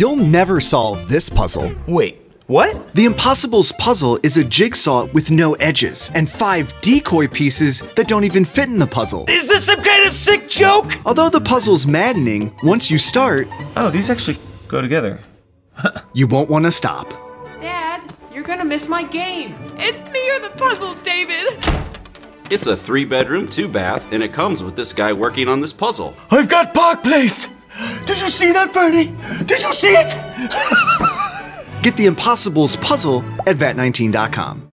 You'll never solve this puzzle. Wait, what? The Impossibles puzzle is a jigsaw with no edges and five decoy pieces that don't even fit in the puzzle. Is this some kind of sick joke? Although the puzzle's maddening, once you start, Oh, these actually go together. you won't want to stop. Dad, you're gonna miss my game. It's me or the puzzles, David. It's a three bedroom, two bath, and it comes with this guy working on this puzzle. I've got Park Place! Did you see that, Bernie? Did you see it? Get the Impossibles puzzle at vat19.com.